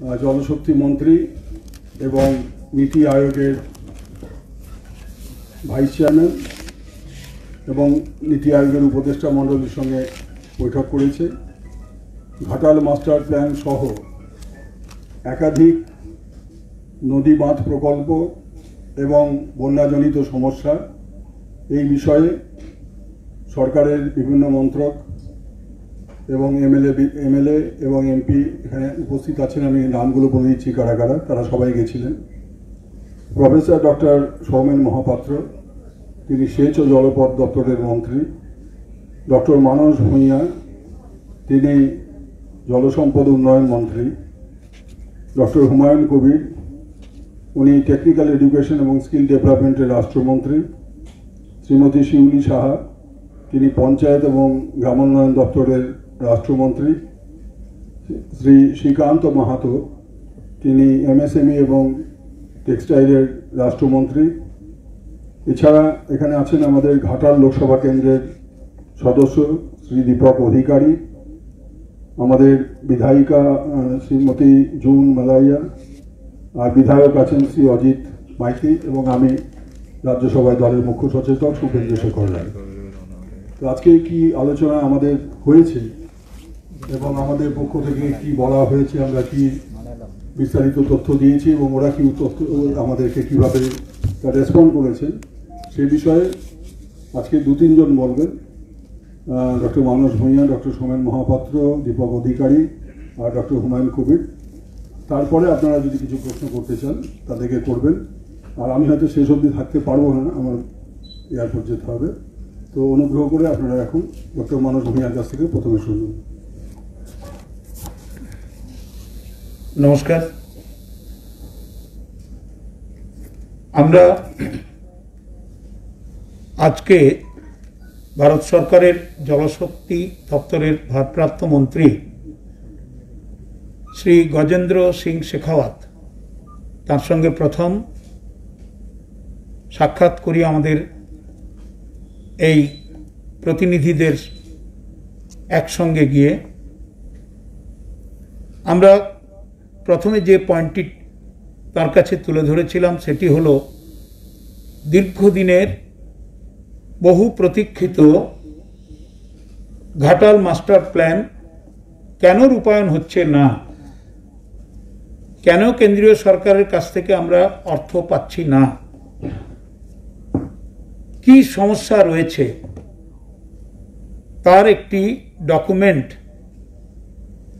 জলশক্তি মন্ত্রী এবং নীতি আয়োগের ভাইস চেয়ারম্যান এবং নীতি আয়োগের উপদেষ্টা মণ্ডলীর সঙ্গে বৈঠক করেছে। ঘাটাল মাস্টার প্ল্যান সহ একাধিক নদী বাঁধ প্রকল্প এবং বন্যাজনিত সমস্যা এই বিষয়ে সরকারের বিভিন্ন মন্ত্রক এবং এমএলএ এমএলএ এবং এমপি এখানে উপস্থিত আছেন। আমি নামগুলো বলে দিচ্ছি কারা কারা, তারা সবাই গেছিলেন। প্রফেসর ডক্টর সৌমেন মহাপাত্র, তিনি সেচ ও জলপথ দপ্তরের মন্ত্রী। ডক্টর মানস ভূঁইয়া, তিনি জলসম্পদ উন্নয়ন মন্ত্রী। ডক্টর হুমায়ুন কবির, উনি টেকনিক্যাল এডুকেশন এবং স্কিল ডেভেলপমেন্টের রাষ্ট্রমন্ত্রী। শ্রীমতী শিউলি সাহা, তিনি পঞ্চায়েত এবং গ্রামোন্নয়ন দপ্তরের রাষ্ট্রমন্ত্রী শ্রী শ্রীকান্ত মাহাতো, তিনি এমএসএমই এবং টেক্সটাইলের রাষ্ট্রমন্ত্রী। এছাড়া এখানে আছেন আমাদের ঘাটাল লোকসভা কেন্দ্রের সদস্য শ্রী দীপক অধিকারী, আমাদের বিধায়িকা শ্রীমতী জুন মালাইয়া, আর বিধায়ক আছেন শ্রী অজিত মাইতি এবং আমি রাজ্যসভায় দলের মুখ্য সচেতক সুখেন্দ্র শেখর রায়। আজকে কি আলোচনা আমাদের হয়েছে? এবং আমাদের পক্ষ থেকে কি বলা হয়েছে, আমরা কি বিস্তারিত তথ্য দিয়েছি এবং ওরা কি তথ্য আমাদেরকে কীভাবে রেসপন্ড করেছেন সেই বিষয়ে আজকে দু তিনজন বলবেন। ডক্টর মানস ভূঁইয়া, ডক্টর সোমেন মহাপাত্র, দীপক অধিকারী আর ডক্টর হুমায়ুন কবির। তারপরে আপনারা যদি কিছু প্রশ্ন করতে চান, তাদেরকে করবেন। আর আমি হয়তো শেষ অবধি থাকতে পারব না, আমার এয়ারপোর্ট যেতে হবে। তো অনুগ্রহ করে আপনারা এখন ডক্টর মানস ভূঁইয়ার কাছ থেকে প্রথমে শুনুন। নমস্কার। আমরা আজকে ভারত সরকারের জলশক্তি দপ্তরের ভারপ্রাপ্ত মন্ত্রী শ্রী গজেন্দ্র সিং শেখাওয়াত তার সঙ্গে প্রথম সাক্ষাৎ করি আমাদের এই প্রতিনিধিদের একসঙ্গে গিয়ে আমরা প্রথমে যে পয়েন্টটি তার কাছে তুলে ধরেছিলাম সেটি হল দীর্ঘদিনের বহু প্রতীক্ষিত ঘাটাল মাস্টার প্ল্যান কেন রূপায়ণ হচ্ছে না? কেন কেন্দ্রীয় সরকারের কাছ থেকে আমরা অর্থ পাচ্ছি না? কি সমস্যা রয়েছে? তার একটি ডকুমেন্ট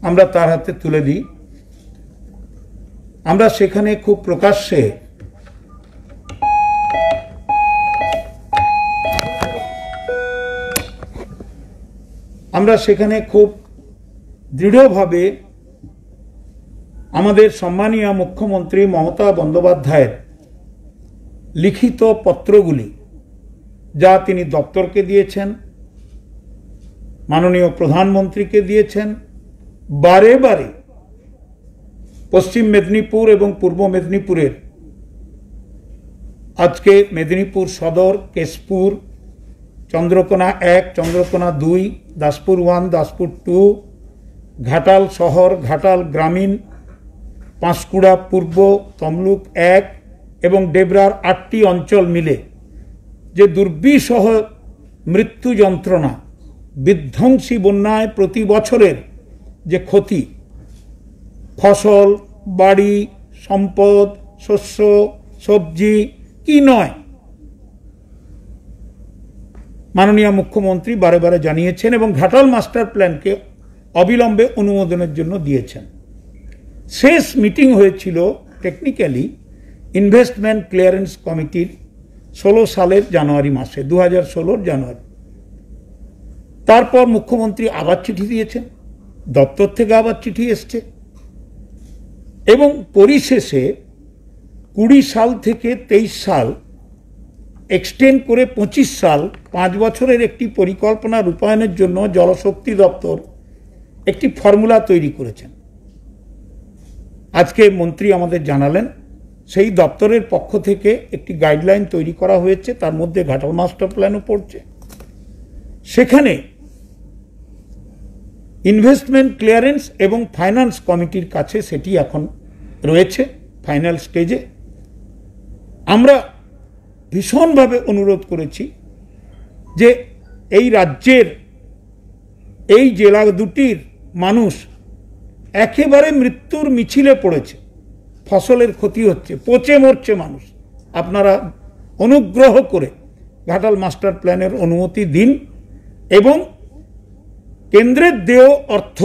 আমরা তার হাতে তুলে দিই। আমরা সেখানে খুব প্রকাশ্যে আমরা সেখানে খুব দৃঢ়ভাবে আমাদের সম্মানীয় মুখ্যমন্ত্রী মমতা বন্দ্যোপাধ্যায়ের লিখিত পত্রগুলি যা তিনি দপ্তরকে দিয়েছেন, মাননীয় প্রধানমন্ত্রীকে দিয়েছেন, বারে বারে পশ্চিম মেদিনীপুর এবং পূর্ব মেদিনীপুরের। আজকে মেদিনীপুর সদর, কেশপুর, চন্দ্রকোনা এক, চন্দ্রকোনা দুই, দাসপুর ওয়ান, দাসপুর টু, ঘাটাল শহর, ঘাটাল গ্রামীণ, পাঁশকুড়া পূর্ব, তমলুক এক এবং ডেবরার আটটি অঞ্চল মিলে। যে দুর্বিসহ মৃত্যু যন্ত্রণা, বিধ্বংসী বন্যায় প্রতি বছরের যে ক্ষতি ফসল, বাড়ি, সম্পদ, শস্য, সবজি, কি নয়? মাননীয় মুখ্যমন্ত্রী বারে বারে জানিয়েছেন এবং ঘাটাল মাস্টার প্ল্যানকে অবিলম্বে অনুমোদনের জন্য দিয়েছেন। শেষ মিটিং হয়েছিল টেকনিক্যালি ইনভেস্টমেন্ট ক্লিয়ারেন্স কমিটির ষোলো সালের জানুয়ারি মাসে দু হাজার ষোলোর জানুয়ারি। তারপর মুখ্যমন্ত্রী আবার চিঠি দিয়েছেন, দপ্তর থেকে আবার চিঠি এসছে। এবং পরিশেষে কুড়ি সাল থেকে তেইশ সাল এক্সটেন্ড করে পঁচিশ সাল, পাঁচ বছরের একটি পরিকল্পনা রূপায়ণের জন্য জলশক্তি দপ্তর একটি ফর্মুলা তৈরি করেছেন। আজকে মন্ত্রী আমাদের জানালেন, সেই দপ্তরের পক্ষ থেকে একটি গাইডলাইন তৈরি করা হয়েছে, তার মধ্যে ঘাটাল মাস্টার প্ল্যানও পড়ছে। সেখানে ইনভেস্টমেন্ট ক্লিয়ারেন্স এবং ফাইন্যান্স কমিটির কাছে সেটি এখন রয়েছে, ফাইনাল স্টেজে। আমরা ভীষণভাবে অনুরোধ করেছি যে এই রাজ্যের এই জেলা দুটির মানুষ একেবারে মৃত্যুর মিছিলে পড়েছে, ফসলের ক্ষতি হচ্ছে, পচে মরছে মানুষ। আপনারা অনুগ্রহ করে ঘাটাল মাস্টার প্ল্যানের অনুমতি দিন এবং কেন্দ্রের দেয় অর্থ,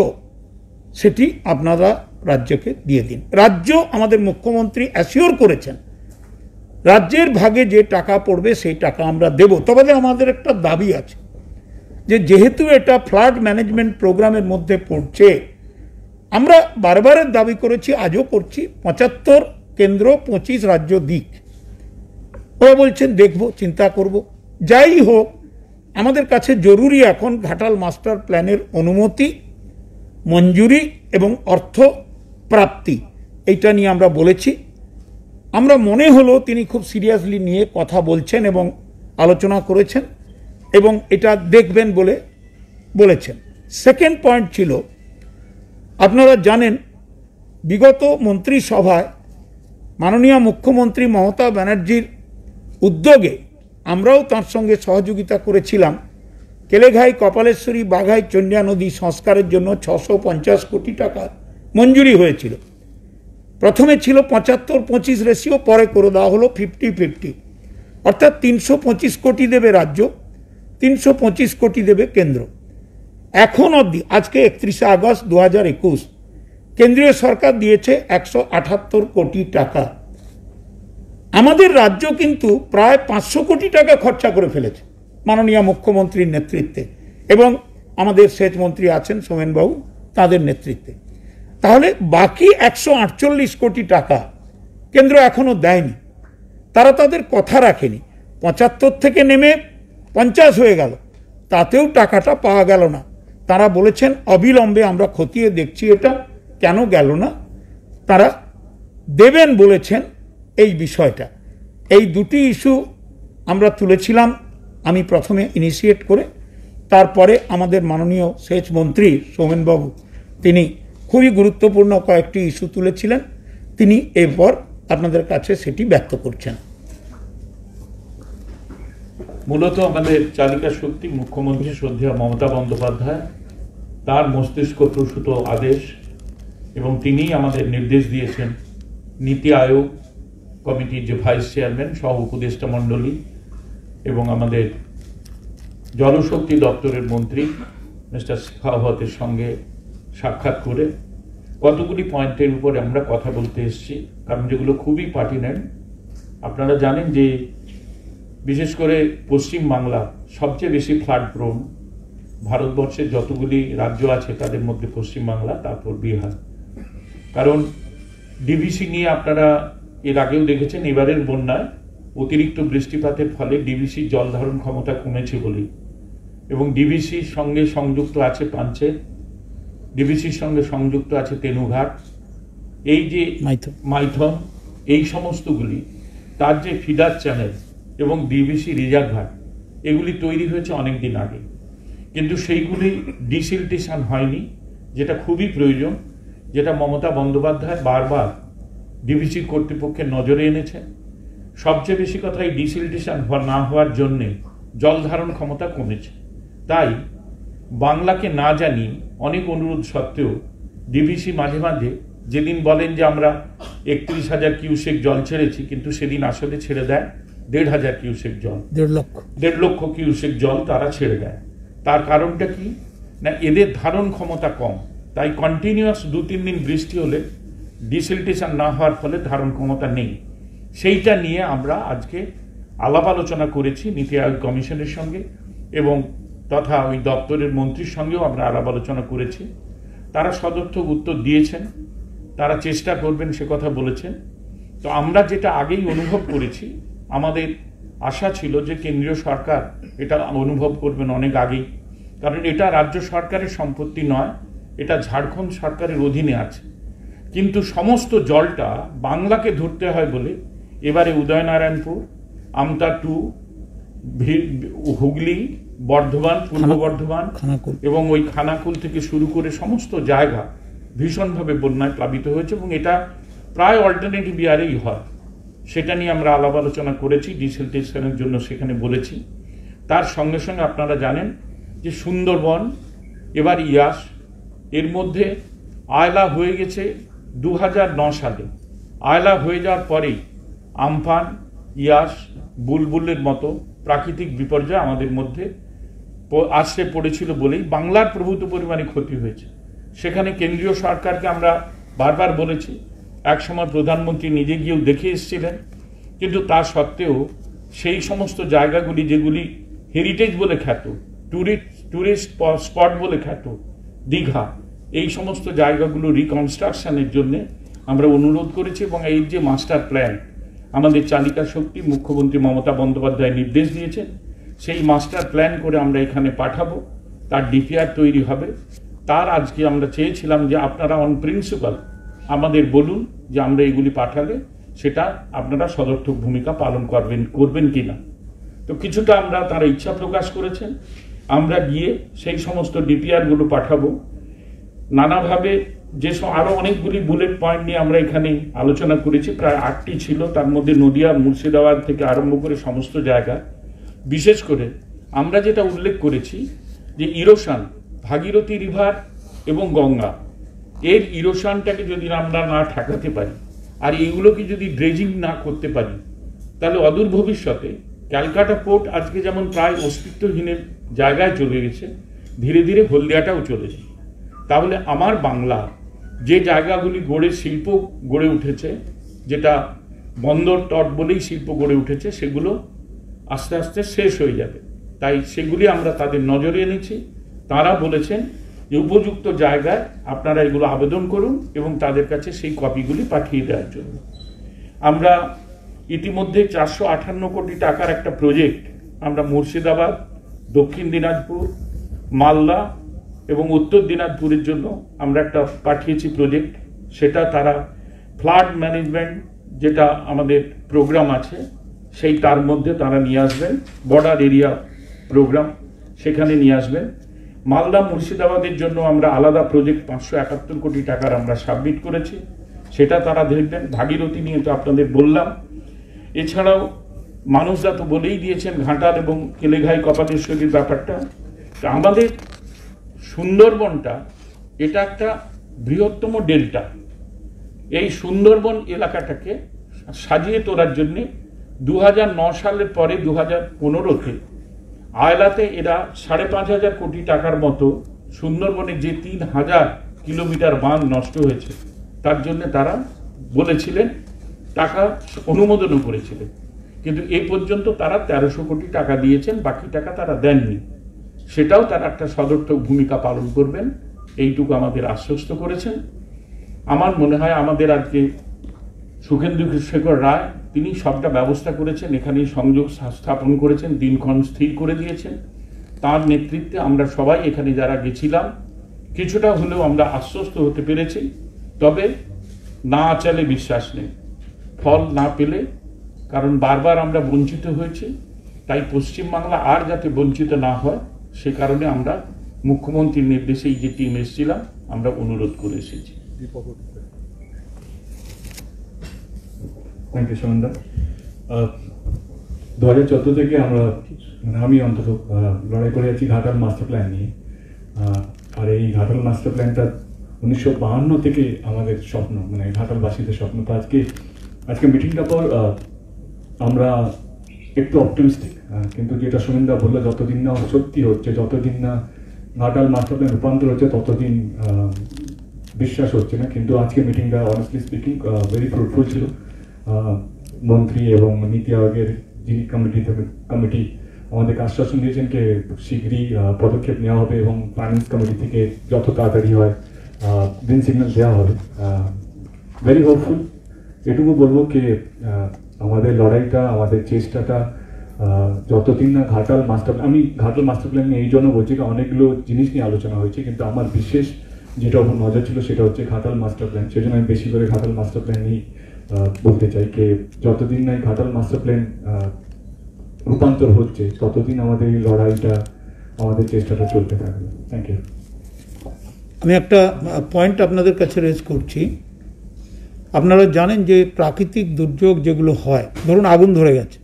সেটি আপনারা রাজ্যকে দিয়ে দিন। রাজ্য আমাদের মুখ্যমন্ত্রী অ্যাসিওর করেছেন, রাজ্যের ভাগে যে টাকা পড়বে সেই টাকা আমরা দেব। তবে আমাদের একটা দাবি আছে যে যেহেতু এটা ফ্লাড ম্যানেজমেন্ট প্রোগ্রামের মধ্যে পড়ছে, আমরা বারবারের দাবি করেছি, আজও করছি, পঁচাত্তর কেন্দ্র পঁচিশ রাজ্য দিক। ওরা বলছেন, দেখব, চিন্তা করব। যাই হোক আমাদের কাছে জরুরি এখন ঘাটাল মাস্টার প্ল্যানের অনুমতি, মঞ্জুরি এবং অর্থ প্রাপ্তি। এইটা নিয়ে আমরা বলেছি। আমরা মনে হলো তিনি খুব সিরিয়াসলি নিয়ে কথা বলছেন এবং আলোচনা করেছেন এবং এটা দেখবেন বলে বলেছেন। সেকেন্ড পয়েন্ট ছিল, আপনারা জানেন, বিগত মন্ত্রিসভায় মাননীয় মুখ্যমন্ত্রী মমতা ব্যানার্জির উদ্যোগে আমরাও তার সঙ্গে সহযোগিতা করেছিলাম। কেলেঘাই, কপালেশ্বরী, বাঘাই, চন্ডিয়া নদী সংস্কারের জন্য ছশো পঞ্চাশ কোটি টাকা মঞ্জুরি হয়েছিল। প্রথমে ছিল পঁচাত্তর পঁচিশ রেশিও, পরে করে দেওয়া হলো ফিফটি ফিফটি। অর্থাৎ তিনশো পঁচিশ কোটি দেবে রাজ্য, তিনশো পঁচিশ কোটি দেবে কেন্দ্র। এখন অবধি, আজকে একত্রিশে আগস্ট দু হাজার একুশ, কেন্দ্রীয় সরকার দিয়েছে একশো আঠাত্তর কোটি টাকা। আমাদের রাজ্য কিন্তু প্রায় পাঁচশো কোটি টাকা খরচা করে ফেলেছে মাননীয় মুখ্যমন্ত্রীর নেতৃত্বে এবং আমাদের সেচ মন্ত্রী আছেন সোমেনবাবু তাদের নেতৃত্বে। তাহলে বাকি একশো আটচল্লিশ কোটি টাকা কেন্দ্র এখনও দেয়নি। তারা তাদের কথা রাখেনি। পঁচাত্তর থেকে নেমে পঞ্চাশ হয়ে গেল। তাতেও টাকাটা পাওয়া গেল না। তারা বলেছেন, অবিলম্বে আমরা খতিয়ে দেখছি এটা। কেন গেল না? তারা দেবেন বলেছেন এই বিষয়টা। এই দুটি ইস্যু আমরা তুলেছিলাম, আমি প্রথমে ইনিশিয়েট করে, তারপরে আমাদের মাননীয় সেচ মন্ত্রী সোমেনবাবু, তিনি খুবই গুরুত্বপূর্ণ কয়েকটি ইস্যু তুলেছিলেন, তিনি এরপর আপনাদের কাছে সেটি ব্যক্ত করছেন। মূলত আমাদের চালিকা শক্তি মুখ্যমন্ত্রী শ্রদ্ধেয় মমতা বন্দ্যোপাধ্যায়, তার মস্তিষ্ক প্রসূত আদেশ এবং তিনিই আমাদের নির্দেশ দিয়েছেন, নীতি আয়োগ কমিটির যে ভাইস চেয়ারম্যান, সহ উপদেষ্টা মণ্ডলী এবং আমাদের জলশক্তি দপ্তরের মন্ত্রী মিস্টার শেখাওয়াতের সঙ্গে সাক্ষাৎ করে কতগুলি পয়েন্টের উপরে আমরা কথা বলতে এসেছি, কারণ যেগুলো খুবই পার্টিনেন্ট আপনারা জানেন যে বিশেষ করে পশ্চিম বাংলা সবচেয়ে বেশি ফ্লাড প্রোন ভারতবর্ষের যতগুলি রাজ্য আছে তাদের মধ্যে পশ্চিম বাংলা, তারপর বিহার। কারণ ডিবিসি নিয়ে আপনারা এর আগেও দেখেছেন এবারের বন্যায় অতিরিক্ত বৃষ্টিপাতের ফলে ডিবিসির জল ধারণ ক্ষমতা কমেছে বলেই এবং ডিবিসির সঙ্গে সংযুক্ত আছে পাঞ্চেত ডিবিসির সঙ্গে সংযুক্ত আছে তেনুঘাট। এই যে মাইথন। মাইথন এই সমস্তগুলি তার যে ফিডার চ্যানেল এবং ডিবিসি রিজার্ভ ঘাট এগুলি তৈরি হয়েছে অনেক দিন আগে। কিন্তু সেইগুলি ডিসিলটেশন হয়নি যেটা খুবই প্রয়োজন যেটা মমতা বন্দ্যোপাধ্যায় বারবার ডিবিসি কর্তৃপক্ষের নজরে এনেছেন সবচেয়ে বেশি কথা এই ডিসিলটেশন না হওয়ার জন্যে জল ধারণ ক্ষমতা কমেছে। তাই বাংলাকে না জানি অনেক অনুরোধ সত্ত্বেও ডিবিসি মাঝে মাঝে যেদিন বলেন যে আমরা একত্রিশ হাজার কিউসেক জল ছেড়েছি কিন্তু সেদিন আসলে ছেড়ে দেয় দেড় হাজার কিউসেক জল। দেড় লক্ষ। দেড় লক্ষ কিউসেক জল তারা ছেড়ে দেয়। তার কারণটা কি? না এদের ধারণ ক্ষমতা কম। তাই কন্টিনিউয়াস দু তিন দিন বৃষ্টি হলে ডিসিলটেশন না হওয়ার ফলে ধারণ ক্ষমতা নেই। সেইটা নিয়ে আমরা আজকে আলাপ আলোচনা করেছি নীতি আয়োগ কমিশনের সঙ্গে এবং তথা ওই দপ্তরের মন্ত্রীর সঙ্গেও আমরা আলাপ আলোচনা করেছি। তারা সদর্থক উত্তর দিয়েছেন, তারা চেষ্টা করবেন সে কথা বলেছেন। তো আমরা যেটা আগেই অনুভব করেছি, আমাদের আশা ছিল যে কেন্দ্রীয় সরকার এটা অনুভব করবেন অনেক আগেই। কারণ এটা রাজ্য সরকারের সম্পত্তি নয়, এটা ঝাড়খণ্ড সরকারের অধীনে আছে। কিন্তু সমস্ত জলটা বাংলাকে ধরতে হয় বলে এবারে উদয়নারায়ণপুর আমতা টু ভি- হুগলি বর্ধমান পূর্ব বর্ধমান খানাকুল। এবং ওই খানাকুল থেকে শুরু করে সমস্ত জায়গা ভীষণভাবে বন্যায় প্লাবিত হয়েছে এবং এটা প্রায় অল্টারনেটিভ ইয়ারেই হয়। সেটা নিয়ে আমরা আলাপ আলোচনা করেছি ডিসেলটেশনের জন্য সেখানে বলেছি। তার সঙ্গে সঙ্গে আপনারা জানেন যে সুন্দরবন এবার ইয়াস এর মধ্যে আয়লা হয়ে গেছে দু সালে। আয়লা হয়ে যাওয়ার পরেই আমফান, ইয়াস, বুলবুলের মতো প্রাকৃতিক বিপর্যয় আমাদের মধ্যে আশ্রে পড়েছিল বলেই বাংলার প্রভূত পরিমাণে ক্ষতি হয়েছে। সেখানে কেন্দ্রীয় সরকারকে আমরা বারবার বলেছি। একসময় প্রধানমন্ত্রী নিজে গিয়েও দেখে এসেছিলেন। কিন্তু তা সত্ত্বেও সেই সমস্ত জায়গাগুলি যেগুলি হেরিটেজ বলে খ্যাত ট্যুরিস্ট ট্যুরিস্ট স্পট বলে খ্যাত, দীঘা এই সমস্ত জায়গাগুলো রিকনস্ট্রাকশনের জন্যে আমরা অনুরোধ করেছি এবং এই যে মাস্টার প্ল্যান আমাদের চালিকা শক্তি মুখ্যমন্ত্রী মমতা বন্দ্যোপাধ্যায় নির্দেশ দিয়েছেন, সেই মাস্টার প্ল্যান করে আমরা এখানে পাঠাবো, তার ডিপিআর তৈরি হবে। তার আজকে আমরা চেয়েছিলাম যে আপনারা অন প্রিন্সিপাল আমাদের বলুন যে আমরা এগুলি পাঠালে সেটা আপনারা সদর্থক ভূমিকা পালন করবেন করবেন কিনা। তো কিছুটা আমরা তারা ইচ্ছা প্রকাশ করেছেন। আমরা গিয়ে সেই সমস্ত ডিপিআরগুলো পাঠাবো। নানাভাবে যে আরও অনেকগুলি বুলেট পয়েন্ট নিয়ে আমরা এখানে আলোচনা করেছি, প্রায় আটটি ছিল। তার মধ্যে নদিয়া, মুর্শিদাবাদ থেকে আরম্ভ করে সমস্ত জায়গা। বিশেষ করে আমরা যেটা উল্লেখ করেছি যে ইরোশান, ভাগীরথী রিভার এবং গঙ্গা, এর ইরোশানটাকে যদি আমরা না ঠেকাতে পারি আর এগুলোকে যদি ড্রেজিং না করতে পারি, তাহলে অদূর ভবিষ্যতে ক্যালকাটা পোর্ট আজকে যেমন প্রায় অস্তিত্বহীনের জায়গায় চলে গেছে, ধীরে ধীরে হলদিয়াটাও চলে যায় তাহলে আমার বাংলা যে জায়গাগুলি গড়ে শিল্প গড়ে উঠেছে, যেটা বন্দর তট বলেই শিল্প গড়ে উঠেছে, সেগুলো আস্তে আস্তে শেষ হয়ে যাবে। তাই সেগুলি আমরা তাদের নজরে এনেছি। তারা বলেছেন যে উপযুক্ত জায়গায় আপনারা এগুলো আবেদন করুন এবং তাদের কাছে সেই কপিগুলি পাঠিয়ে দেওয়ার জন্য। আমরা ইতিমধ্যে চারশো আটান্ন কোটি টাকার একটা প্রজেক্ট, আমরা মুর্শিদাবাদ, দক্ষিণ দিনাজপুর, মালদা এবং উত্তর দিনাজপুরের জন্য আমরা একটা পাঠিয়েছি প্রজেক্ট সেটা তারা ফ্লাড ম্যানেজমেন্ট যেটা আমাদের প্রোগ্রাম আছে, সেই তার মধ্যে তারা নিয়ে আসবেন। বর্ডার এরিয়া প্রোগ্রাম সেখানে নিয়ে আসবেন। মালদা মুর্শিদাবাদের জন্য আমরা আলাদা প্রজেক্ট পাঁচশো একাত্তর কোটি টাকার আমরা সাবমিট করেছি। সেটা তারা দেখবেন। ভাগীরথী নিয়ে তো আপনাদের বললাম। এছাড়াও মানুষরা তো বলেই দিয়েছেন ঘাটাল এবং কেলেঘাই কপালেশ্বরীর ব্যাপারটা। আমাদের সুন্দরবনটা, এটা একটা বৃহত্তম ডেল্টা। এই সুন্দরবন এলাকাটাকে সাজিয়ে তোলার জন্যে দু সালের পরে দু হাজার পনেরোতে আয়লাতে এরা সাড়ে পাঁচ হাজার কোটি টাকার মতো সুন্দরবনে যে তিন হাজার কিলোমিটার বাঁধ নষ্ট হয়েছে, তার জন্য তারা বলেছিলেন, টাকা অনুমোদনও করেছিলেন। কিন্তু এ পর্যন্ত তারা তেরোশো কোটি টাকা দিয়েছেন, বাকি টাকা তারা দেননি। সেটাও তারা একটা সদর্থক ভূমিকা পালন করবেন। এইটুকু আমাদের আশ্বস্ত করেছেন। আমার মনে হয় আমাদের আজকে সুখেন্দু শেখর রায়, তিনি সবটা ব্যবস্থা করেছেন এখানে সংযোগ স্থাপন করেছেন, দিনক্ষণ স্থির করে দিয়েছেন। তার নেতৃত্বে আমরা সবাই এখানে যারা গেছিলাম, কিছুটা হলেও আমরা আশ্বস্ত হতে পেরেছি। তবে না আচালে বিশ্বাস নেই। ফল না পেলে, কারণ বারবার আমরা বঞ্চিত হয়েছি, তাই পশ্চিমবাংলা আর যাতে বঞ্চিত না হয় সে কারণে আমরা মুখ্যমন্ত্রীর নির্দেশে এই যে টিম এসেছিলাম, আমরা অনুরোধ করে এসেছি। থ্যাংক ইউ সুমনদা দু হাজার চোদ্দ থেকে আমরা মানে আমি অন্তত লড়াই করে যাচ্ছি ঘাটাল মাস্টার প্ল্যান নিয়ে। আর এই ঘাটাল মাস্টার প্ল্যানটা উনিশশো বাহান্ন থেকে আমাদের স্বপ্ন মানে ঘাটালবাসীদের স্বপ্ন। তো আজকে আজকে মিটিংটা পর আমরা একটু অপটিমিস্টিক কিন্তু যেটা সুমিন্দা বলল, যতদিন না সত্যি হচ্ছে, যতদিন না ঘাটাল মাস্টার রূপান্তর হচ্ছে, ততদিন বিশ্বাস হচ্ছে না। কিন্তু আজকে মিটিংটা অনেস্টলি স্পিকিং ভেরি ফ্রুটফুল ছিল। মন্ত্রী এবং নীতি আয়োগের যিনি কমিটি কমিটি আমাদেরকে আশ্বাসন দিয়েছেন যে শীঘ্রই পদক্ষেপ নেওয়া হবে এবং ফাইন্যান্স কমিটি থেকে যত তাড়াতাড়ি হয় গ্রিন সিগন্যাল দেওয়া হবে। ভেরি হোপফুল এটুকু বলব কি আমাদের লড়াইটা, আমাদের চেষ্টাটা যতদিন না ঘাটাল মাস্টার আমি ঘাটাল মাস্টার প্ল্যান নিয়ে এই জন্য বলছি অনেকগুলো জিনিস নিয়ে আলোচনা হয়েছে, কিন্তু আমার বিশেষ যেটা ওপর নজর ছিল সেটা হচ্ছে ঘাটাল মাস্টার প্ল্যান সেই আমি বেশি করে ঘাটাল মাস্টার প্ল্যান নিয়ে বলতে চাই যে যতদিন না ঘাটাল মাস্টার প্ল্যান রূপান্তর হচ্ছে, ততদিন আমাদের এই লড়াইটা, আমাদের চেষ্টাটা চলতে থাকবে। থ্যাংক ইউ আমি একটা পয়েন্ট আপনাদের কাছে রেজ করছি। আপনারা জানেন যে প্রাকৃতিক দুর্যোগ যেগুলো হয়, ধরুন আগুন ধরে গেছে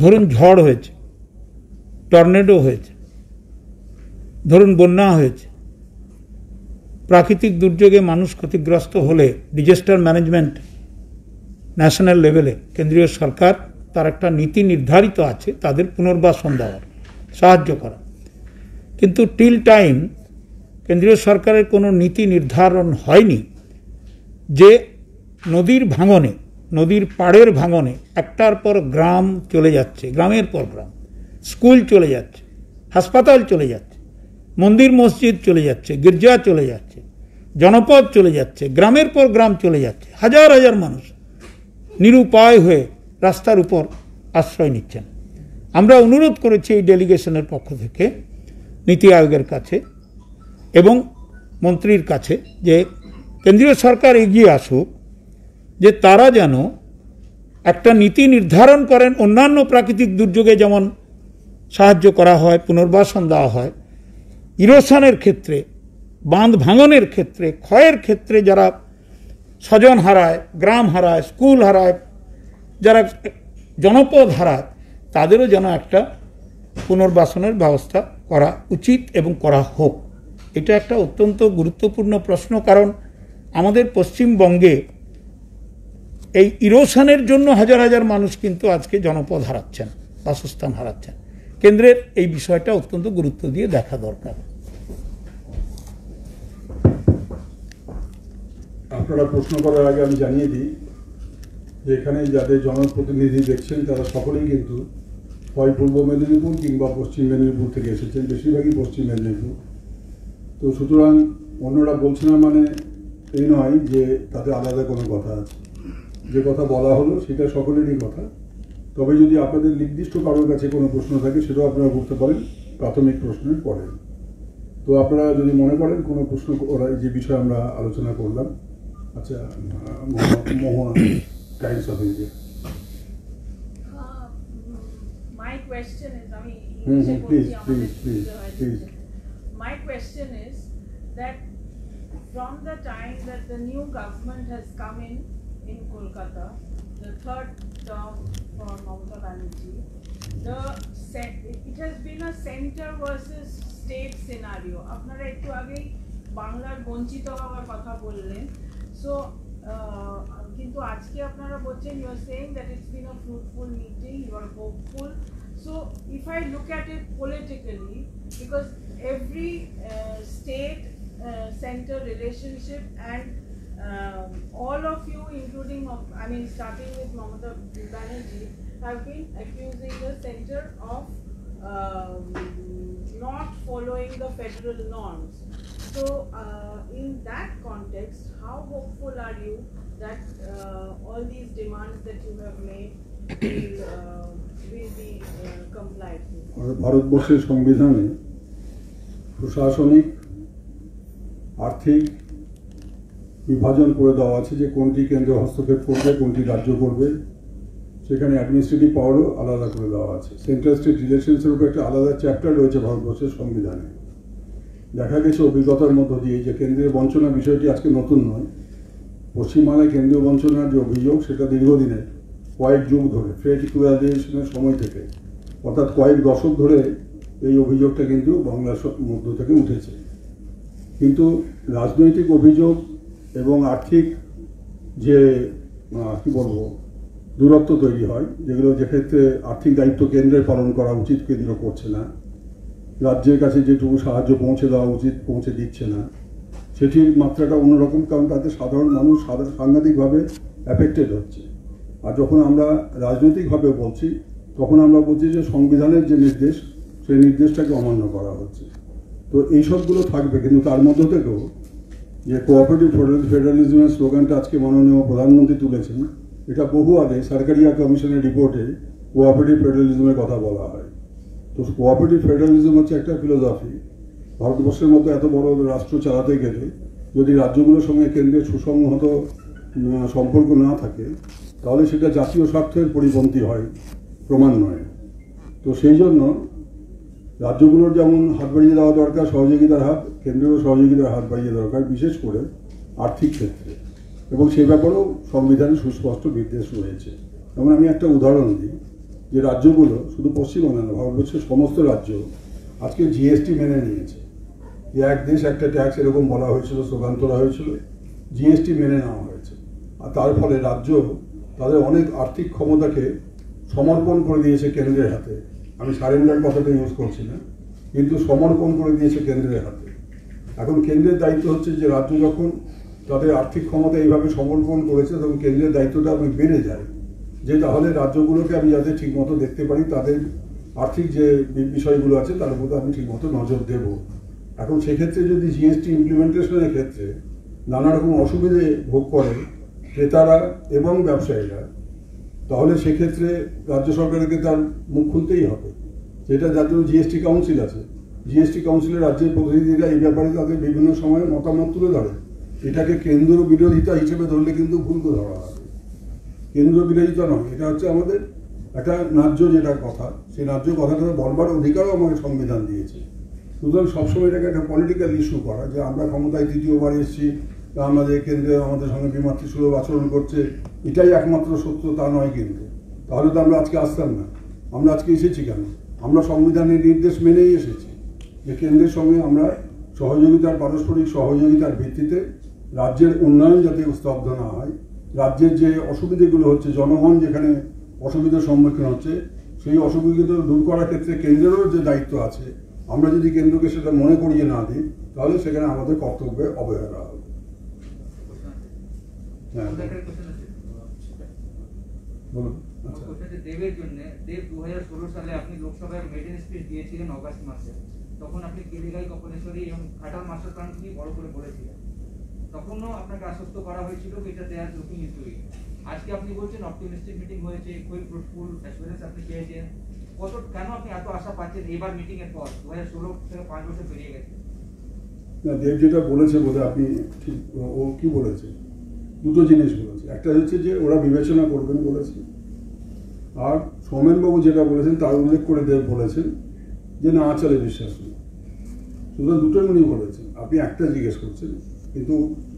ধরুন ঝড় হয়েছে, টর্নেডো হয়েছে, ধরুন বন্যা হয়েছে, প্রাকৃতিক দুর্যোগে মানুষ ক্ষতিগ্রস্ত হলে ডিজাস্টার ম্যানেজমেন্ট ন্যাশনাল লেভেলে কেন্দ্রীয় সরকার তার একটা নীতি নির্ধারিত আছে, তাদের পুনর্বাসন দেওয়ার, সাহায্য করা কিন্তু টিল টাইম কেন্দ্রীয় সরকারের কোনো নীতি নির্ধারণ হয়নি যে নদীর ভাঙনে নদীর পাড়ের ভাঙনে একটার পর গ্রাম চলে যাচ্ছে, গ্রামের পর গ্রাম। স্কুল চলে যাচ্ছে, হাসপাতাল চলে যাচ্ছে, মন্দির মসজিদ চলে যাচ্ছে, গির্জা চলে যাচ্ছে, জনপদ চলে যাচ্ছে, গ্রামের পর গ্রাম চলে যাচ্ছে। হাজার হাজার মানুষ নিরুপায় হয়ে রাস্তার উপর আশ্রয় নিচ্ছেন। আমরা অনুরোধ করেছি এই ডেলিগেশনের পক্ষ থেকে নীতি আয়োগের কাছে এবং মন্ত্রীর কাছে যে কেন্দ্রীয় সরকার এগিয়ে আসুক যে তারা যেন একটা নীতি নির্ধারণ করেন, অন্যান্য প্রাকৃতিক দুর্যোগে যেমন সাহায্য করা হয়, পুনর্বাসন দেওয়া হয় ইরোশনের ক্ষেত্রে, বাঁধ ভাঙনের ক্ষেত্রে, ক্ষয়ের ক্ষেত্রে যারা স্বজন হারায়, গ্রাম হারায়, স্কুল হারায়, যারা জনপদ হারায়, তাদেরও যেন একটা পুনর্বাসনের ব্যবস্থা করা উচিত এবং করা হোক। এটা একটা অত্যন্ত গুরুত্বপূর্ণ প্রশ্ন, কারণ আমাদের পশ্চিমবঙ্গে এই ইরোশনের জন্য হাজার হাজার মানুষ কিন্তু আজকে জনপদ হারাচ্ছেন, বাসস্থান হারাচ্ছেন। কেন্দ্রের এই বিষয়টা অত্যন্ত গুরুত্ব দিয়ে দেখা দরকার। আপনারা প্রশ্ন করার আগে আমি জানিয়ে দিই যে এখানে যাদের জনপ্রতিনিধি দেখছেন, তারা সকলেই কিন্তু হয় পূর্ব মেদিনীপুর কিংবা পশ্চিম মেদিনীপুর থেকে এসেছেন, বেশিরভাগই পশ্চিম মেদিনীপুর। তো সুতরাং অন্যরা বলছে না মানে এই নয় যে তাদের আলাদা কোনো কথা আছে। যে কথা বলা হলো সেটা সকলেরই কথা। তবে যদি আপনাদের নির্দিষ্ট কারোর কাছে কোনো প্রশ্ন থাকে সেটাও আপনারা করতে পারেন। প্রাথমিক প্রশ্নের পরে। তো আপনারা যদি মনে করেন কোনো প্রশ্ন ওরা যে বিষয়ে আমরা আলোচনা করলাম আচ্ছা Mohan Times of India My question is, I mean, hmm, ইংলিশে হুম, please, বলছি, আমাদের please, please, please. My question is that from the time that the new government has come in, in Kolkata, the third term for Mamata Banerjee, the, se- it has been a center versus state scenario. আপনারা একটু আগেই বাংলার বঞ্চিত হওয়ার কথা বললেন so কিন্তু আজকে আপনারা বলছেন you are saying that it's been a fruitful meeting you are hopeful so if I look at it politically because every uh, state uh, center relationship and um, all of you including of, I mean starting with Mamata Banerjee have been accusing the center of um, not following the federal norms. So, uh, in that context, how hopeful are you that uh, all these demands that you have made will, uh, will be uh, complied with? আর ভারতবর্ষের সংবিধানে প্রশাসনিক আর্থিক বিভাজন করে দেওয়া আছে যে কোনটি কেন্দ্র হস্তক্ষেপ করবে, কোনটি রাজ্য করবে। সেখানে অ্যাডমিনিস্ট্রেটিভ পাওয়ারও আলাদা করে দেওয়া আছে। সেন্ট্রাল স্টেট রিলেশনসের উপর একটা আলাদা চ্যাপ্টার রয়েছে ভারতবর্ষের সংবিধানে। দেখা গেছে অভিজ্ঞতার মধ্য দিয়ে যে কেন্দ্রীয় বঞ্চনা বিষয়টি আজকে নতুন নয়। পশ্চিমবাংলায় কেন্দ্রীয় বঞ্চনার যে অভিযোগ, সেটা দীর্ঘদিনের, কয়েক যুগ ধরে, ফ্রেড ইকুয়ালাইজেশনের সময় থেকে। অর্থাৎ কয়েক দশক ধরে এই অভিযোগটা কিন্তু বাংলার মধ্য থেকে উঠেছে। কিন্তু রাজনৈতিক অভিযোগ এবং আর্থিক যে কি বলব, দূরত্ব তৈরি হয়, যেগুলো যেক্ষেত্রে আর্থিক দায়িত্ব কেন্দ্রের পালন করা উচিত কেন্দ্র করছে না। রাজ্যের কাছে যেটুকু সাহায্য পৌঁছে দেওয়া উচিত, পৌঁছে দিচ্ছে না। সেটির মাত্রাটা অন্যরকম, কারণ তাতে সাধারণ মানুষ সাংঘাতিকভাবে অ্যাফেক্টেড হচ্ছে। আর যখন আমরা রাজনৈতিকভাবে বলছি, তখন আমরা বলছি যে সংবিধানের যে নির্দেশ, সেই নির্দেশটাকে অমান্য করা হচ্ছে। তো এই সবগুলো থাকবে, কিন্তু তার মধ্য থেকেও যে কোঅপারেটিভ ফেডারেলিজমের স্লোগানটা আজকে মাননীয় প্রধানমন্ত্রী তুলেছেন, এটা বহু আগে সরকারিয়া কমিশনের রিপোর্টে কোঅপারেটিভ ফেডারেলিজমের কথা বলা হয়। তো কোঅপারেটিভ ফেডারেলিজম হচ্ছে একটা ফিলোসফি ভারতবর্ষের মতো এত বড় রাষ্ট্র চালাতে গেলে যদি রাজ্যগুলোর সঙ্গে কেন্দ্রের সুসংহত সম্পর্ক না থাকে, তাহলে সেটা জাতীয় স্বার্থের পরিপন্থী হয় ক্রমান্বয়ে তো সেই জন্য রাজ্যগুলোর যেমন হাত বাড়িয়ে দেওয়া দরকার, সহযোগিতার হাত, কেন্দ্রীয় সহযোগিতার হাত বাড়িয়ে দরকার, বিশেষ করে আর্থিক ক্ষেত্রে। এবং সে ব্যাপারেও সংবিধানে সুস্পষ্ট নির্দেশ রয়েছে। যেমন আমি একটা উদাহরণ দিই, যে রাজ্যগুলো, শুধু পশ্চিমবঙ্গ না, ভারতবর্ষের সমস্ত রাজ্য আজকে জিএসটি মেনে নিয়েছে। যে এক দেশ একটা ট্যাক্স এরকম বলা হয়েছিল স্লোগান তোলা হয়েছিল জিএসটি মেনে নেওয়া হয়েছে। আর তার ফলে রাজ্য তাদের অনেক আর্থিক ক্ষমতাকে সমর্পণ করে দিয়েছে কেন্দ্রের হাতে। আমি সারেন্ডার কথাটা ইউজ করছি না, কিন্তু সমর্পণ করে দিয়েছে কেন্দ্রের হাতে। এখন কেন্দ্রের দায়িত্ব হচ্ছে যে রাজ্য যখন তাদের আর্থিক ক্ষমতা এইভাবে সমর্পণ করেছে, তখন কেন্দ্রের দায়িত্বটা আমি বেড়ে যায়। যে তাহলে রাজ্যগুলোকে আমি যাতে ঠিকমতো দেখতে পারি, তাদের আর্থিক যে বিষয়গুলো আছে, তার উপর আমি ঠিকমতো নজর দেব। এখন সেক্ষেত্রে যদি জিএসটি ইমপ্লিমেন্টেশনের ক্ষেত্রে নানা রকম অসুবিধে ভোগ করে ক্রেতারা এবং ব্যবসায়ীরা তাহলে সেক্ষেত্রে রাজ্য সরকারকে তার মুখ খুলতেই হবে। যার জন্য জিএসটি কাউন্সিল আছে। জিএসটি কাউন্সিলের রাজ্যের প্রতিনিধিরা এই ব্যাপারে তাদের বিভিন্ন সময়ে মতামত তুলে ধরে এটাকে কেন্দ্র বিরোধিতা হিসেবে ধরলে কিন্তু ভুল ধরা হবে কেন্দ্র বিরোধিতা নয়, এটা হচ্ছে আমাদের একটা ন্যায্য যেটা কথা, সেই ন্যায্য কথাটা বলবার অধিকারও আমাকে সংবিধান দিয়েছে। সুতরাং সবসময় এটাকে একটা পলিটিক্যাল ইস্যু করা যে আমরা ক্ষমতায় তৃতীয়বার এসেছি আমাদের কেন্দ্রে আমাদের সঙ্গে বিমাতৃসুলভ আচরণ করছে, এটাই একমাত্র সত্য, তা নয় কিন্তু। তাহলে তো আমরা আজকে আসতাম না। আমরা আজকে এসেছি কেন? আমরা সংবিধানের নির্দেশ মেনেই এসেছি যে কেন্দ্রের সঙ্গে আমরা সহযোগিতার, পারস্পরিক সহযোগিতার ভিত্তিতে রাজ্যের উন্নয়ন যাতে স্তব্ধ না হয়, রাজ্যের যে অসুবিধেগুলো হচ্ছে, জনগণ যেখানে অসুবিধার সম্মুখীন হচ্ছে, সেই অসুবিধাগুলো দূর করার ক্ষেত্রে কেন্দ্রেরও যে দায়িত্ব আছে, আমরা যদি কেন্দ্রকে সেটা মনে করিয়ে না দিই, তাহলে সেখানে আমাদের কর্তব্যে অবহেলা হবে। বলুন। আচ্ছা। দেবের জন্য দেব দু হাজার ষোলো সালে আপনি লোকসভায় মেডেন স্পিচ দিয়েছিলেন অগাস্ট মাসে। তখন আপনি কেলিগাই কপনেশ্বরী এবং ঘাটাল মাস্টার প্ল্যান নিয়ে বড় করে বলেছিলেন? তখনও আপনাকে আশ্বস্ত করা হয়েছিল এটা দেয়ার লুকিং ইন্টু আজকে আপনি বলছেন অপটিমিস্টিক মিটিং হয়েছে কুইক ফ্রুটফুল অ্যাসুরেন্স আপনি পেয়েছেন। কত কেন আপনি এত আশা পাচ্ছেন এবার মিটিং এর পর? দু হাজার ষোলো থেকে পাঁচ বছর পেরিয়ে গেছে। না দেব যেটা বলেছে বোধ আপনি ঠিক ও কি বলেছে? দুটো জিনিস বলেছে। একটা হচ্ছে যে ওরা বিবেচনা করবেন বলেছে। আর সৌমেনবাবু যেটা বলেছেন তার উল্লেখ করে দেব বলেছেন যে না, আচারে বিশ্বাস নেই। সুতরাং দুটোই উনি বলেছেন। আপনি একটা জিজ্ঞেস করছেন, কিন্তু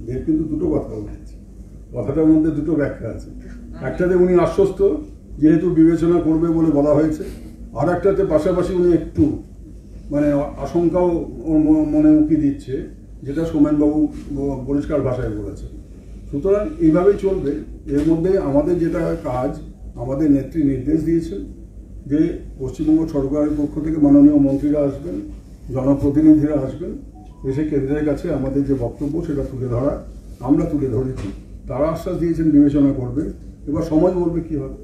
দেব কিন্তু দুটো কথা বলেছে কথাটার মধ্যে দুটো ব্যাখ্যা আছে। একটাতে উনি আশ্বস্ত, যেহেতু বিবেচনা করবে বলে বলা হয়েছে। আর একটাতে পাশাপাশি উনি একটু মানে আশঙ্কাও মনে উকি দিচ্ছে, যেটা সোমেনবাবু পরিষ্কার ভাষায় বলেছেন। সুতরাং এইভাবেই চলবে। এর মধ্যে আমাদের যেটা কাজ, আমাদের নেত্রী নির্দেশ দিয়েছেন যে পশ্চিমবঙ্গ সরকারের পক্ষ থেকে মাননীয় মন্ত্রীরা আসবেন, জনপ্রতিনিধিরা আসবেন, এসে কেন্দ্রের কাছে আমাদের যে বক্তব্য সেটা তুলে ধরা, আমরা তুলে ধরেছি। তারা আশ্বাস দিয়েছেন, বিবেচনা করবে। এবার সময় বলবে কি হবে?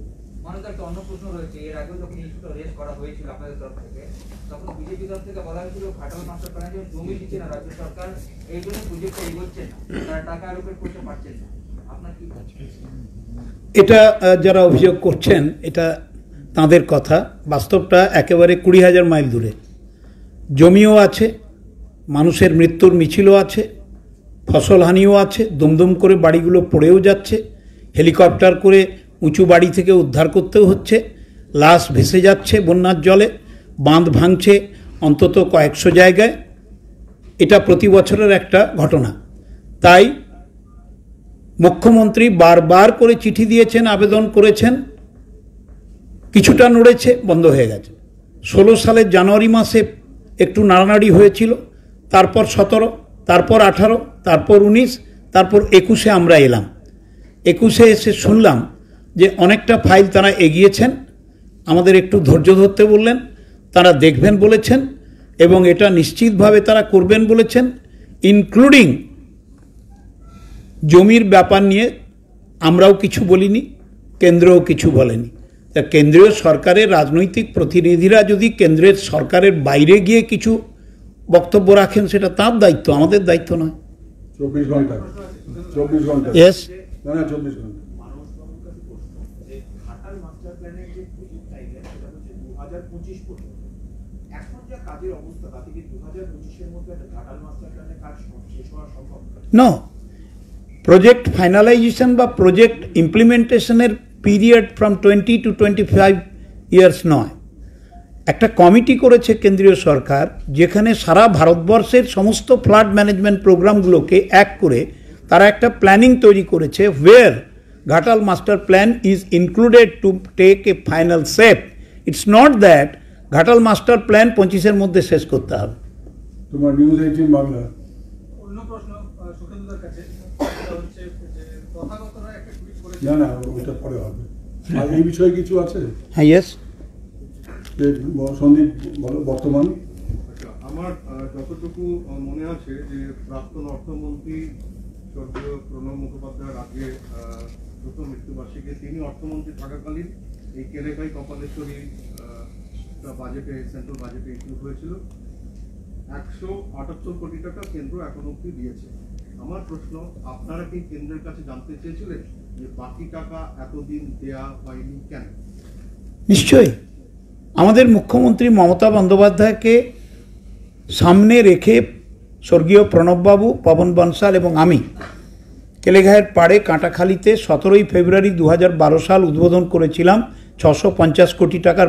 তখন বিজেপি তরফ থেকে বলা হয়েছিল মাস্টার প্ল্যানে জমি দিচ্ছে না রাজ্য সরকার, এই জন্য প্রজেক্টটা এগোচ্ছে না। তারা টাকা অ্যালোকেট করতে পারছেন না। এটা যারা অভিযোগ করছেন, এটা তাদের কথা। বাস্তবটা একেবারে কুড়ি হাজার মাইল দূরে। জমিও আছে, মানুষের মৃত্যুর মিছিলও আছে ফসলহানিও আছে, দুমদুম করে বাড়িগুলো পড়েও যাচ্ছে, হেলিকপ্টার করে উঁচু বাড়ি থেকে উদ্ধার করতেও হচ্ছে, লাশ ভেসে যাচ্ছে বন্যার জলে। বাঁধ ভাঙছে অন্তত কয়েকশো জায়গায়। এটা প্রতি বছরের একটা ঘটনা। তাই মুখ্যমন্ত্রী বারবার করে চিঠি দিয়েছেন, আবেদন করেছেন। কিছুটা নড়েছে, বন্ধ হয়ে গেছে। ষোলো সালের জানুয়ারি মাসে একটু নাড়ানাড়ি হয়েছিল, তারপর সতেরো, তারপর আঠারো, তারপর উনিশ, তারপর একুশে আমরা এলাম। একুশে এসে শুনলাম যে অনেকটা ফাইল তারা এগিয়েছেন। আমাদের একটু ধৈর্য ধরতে বললেন। তারা দেখবেন বলেছেন এবং এটা নিশ্চিতভাবে তারা করবেন বলেছেন ইনক্লুডিং জমির ব্যাপার নিয়ে আমরাও কিছু বলিনি কেন্দ্রও কিছু বলেনি। তা কেন্দ্রীয় সরকারের রাজনৈতিক প্রতিনিধিরা যদি কেন্দ্রের সরকারের বাইরে গিয়ে কিছু বক্তব্য রাখেন সেটা তার দায়িত্ব আমাদের দায়িত্ব নয়। চব্বিশ ঘণ্টা। চব্বিশ ঘণ্টা Yes. না না চব্বিশ ঘণ্টা মানুষ বাবুর কাছে প্রশ্ন যে ঘাটাল মাস্টার প্ল্যানের যে প্রজেক্ট টাইমলাইন সেটা হচ্ছে দু হাজার পঁচিশ পর্যন্ত এখন যা কাজের অবস্থা তাতে কি দু হাজার পঁচিশের মধ্যে একটা ঘাটাল মাস্টার প্ল্যানের কাজ সম- শেষ হওয়া সম্ভব নো প্রজেক্ট ফাইনালাইজেশন বা project ইমপ্লিমেন্টেশনের period from twenty to twenty five years নয়। একটা কমিটি করেছে কেন্দ্রীয় সরকার, যেখানে সারা ভারতবর্ষের সমস্ত ফ্লাড ম্যানেজমেন্ট প্রোগ্রামগুলোকে এক করে তারা একটা প্ল্যানিং তৈরি করেছে ওয়ের Ghatal master plan is included to take a final shape it's not that Ghatal master plan পঁচিশের মধ্যে শেষ করতে হবে। তোমার নিউজ এইটিন বাংলা। অন্য প্রশ্ন সুখেন্দুদার কাছে। হচ্ছে যে তথাগতরা একটা টুইট করেছে না না ওইটা পরে হবে। আর এই বিষয়ে কিছু আছে? হ্যাঁ ইয়েস সন্দীপ বলো বর্তমান। আচ্ছা, আমার যতটুকু মনে আছে যে প্রাক্তন অর্থমন্ত্রী স্বর্গীয় প্রণব মুখোপাধ্যায়ের আগে আহ, প্রথম মৃত্যুবার্ষিকী তিনি অর্থমন্ত্রী থাকাকালীন এই কেলেকাই কপালেশ্বরী বাজেটে সেন্ট্রাল বাজেটে ইনক্লুড হয়েছিল। একশো আটাত্তর কোটি টাকা কেন্দ্র এখন অব্দি দিয়েছে। আমার প্রশ্ন, আপনারা কি কেন্দ্রের কাছে জানতে চেয়েছিলেন যে বাকি টাকা এতদিন দেয়া হয়নি কেন? নিশ্চয়ই। আমাদের মুখ্যমন্ত্রী মমতা বন্দ্যোপাধ্যায়কে সামনে রেখে স্বর্গীয় প্রণববাবু, পবন বনসাল এবং আমি কেলেঘায়ের পাড়ে কাঁটাখালীতে সতেরোই ফেব্রুয়ারি দু হাজার বারো সাল উদ্বোধন করেছিলাম ছশো কোটি টাকার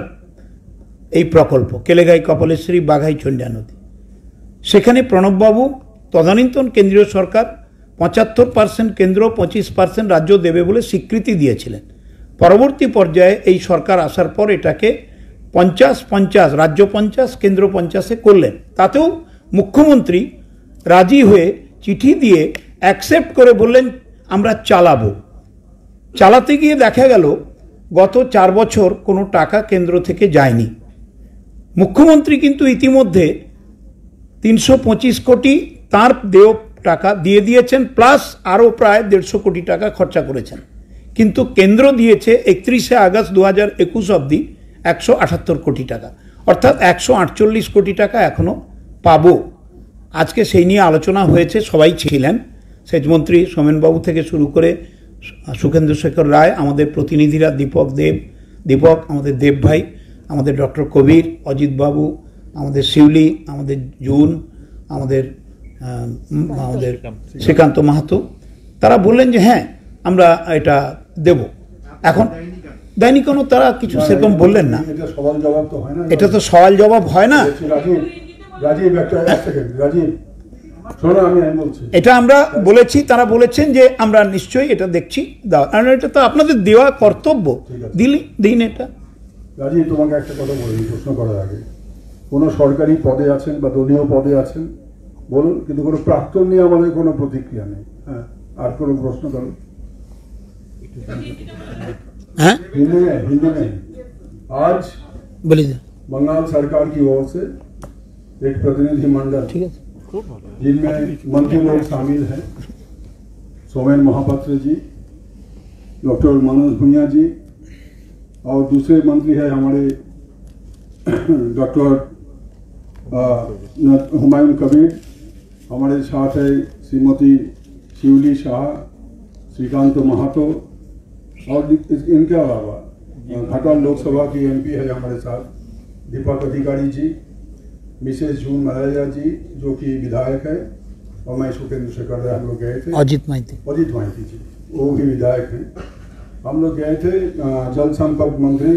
এই প্রকল্প, কেলেঘাই কপালেশ্বরী বাঘাই চন্ডা নদী। সেখানে প্রণববাবু তদানীন্তন কেন্দ্রীয় সরকার পঁচাত্তর পার্সেন্ট কেন্দ্র, পঁচিশ পার্সেন্ট রাজ্য দেবে বলে স্বীকৃতি দিয়েছিলেন। পরবর্তী পর্যায়ে এই সরকার আসার পর এটাকে পঞ্চাশ পঞ্চাশ, রাজ্য পঞ্চাশ, কেন্দ্র পঞ্চাশে করলেন। তাতেও মুখ্যমন্ত্রী রাজি হয়ে চিঠি দিয়ে অ্যাকসেপ্ট করে বললেন, আমরা চালাবো। চালাতে গিয়ে দেখা গেল, গত চার বছর কোনো টাকা কেন্দ্র থেকে যায়নি। মুখ্যমন্ত্রী কিন্তু ইতিমধ্যে তিনশো পঁচিশ কোটি তার দেয় টাকা দিয়ে দিয়েছেন, প্লাস আরও প্রায় দেড়শো কোটি টাকা খরচা করেছেন। কিন্তু কেন্দ্র দিয়েছে একত্রিশে আগস্ট দু হাজার একুশ অবধি একশো আটাত্তর কোটি টাকা। অর্থাৎ একশো আটচল্লিশ কোটি টাকা এখনও পাব। আজকে সেই নিয়ে আলোচনা হয়েছে, সবাই ছিলেন। সেচমন্ত্রী সোমেনবাবু থেকে শুরু করে সুখেন্দু শেখর রায়, আমাদের প্রতিনিধিরা দীপক দেব, দীপক, আমাদের দেব ভাই, আমাদের ডক্টর কবির অজিত বাবু আমাদের শিউলি আমাদের জুন আমাদের আমাদের শ্রীকান্ত। মাহাতো। তারা বললেন যে হ্যাঁ আমরা এটা দেব। এখন দেয়নি কোনো? তারা কিছু সেরকম বললেন না। এটা তো হয় না এটা তো সওয়াল জবাব হয় না। বলছি, রাজীব রাজীব একটা এক সেকেন্ড রাজীব শোনো আমি আমি বলছি। এটা আমরা বলেছি তারা বলেছেন যে আমরা নিশ্চয়ই এটা দেখছি। দাও এটা তো আপনাদের দেওয়া কর্তব্য। দিলি দিন এটা। রাজীব তোমাকে একটা কথা বলি প্রশ্ন করার আগে। কোনো সরকারি পদে আছেন বা দলীয় পদে আছেন বলুন কিন্তু কোনো প্রাক্তন নিয়ে আমাদের কোনো প্রতিক্রিয়া নেই হ্যাঁ আর কোনো प्रश्न करो হ্যাঁ हिंदी में हिंदी में आज বলি দে। बंगाल सरकार की ओर से एक प्रतिनिधि मंडल ঠিক আছে जिनमें मंत्री लोग शामिल हैं सोमेन महापात्र जी डॉक्टर मनोज भुइया जी और दूसरे मंत्री हैं हमारे डॉक्टर अ, न- हुमायूं कबीर हमारे साथ है श्रीमती शिवली शाह श्रीकांत महातो और इनके अलावा खटाल लोकसभा की एमपी है हमारे साथ दीपक अधिकारी जी मिसेज जून महाराजा जी जो कि विधायक है और मैं सुखेंद्र शेखर हम लोग गए थे। अजित माइती। अजित माइती जी वो भी विधायक हैं। हम लोग गए थे जल संपर्क मंत्री